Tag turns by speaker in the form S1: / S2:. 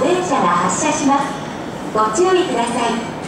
S1: 電車が発車します。ご注意ください。